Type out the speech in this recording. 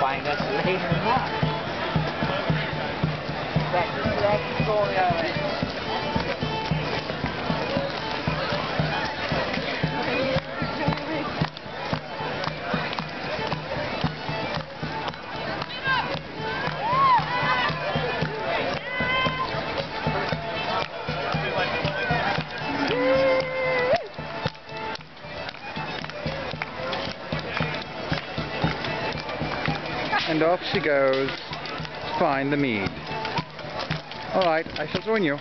find us later on. Going on. And off she goes to find the mead. Alright, I shall join you.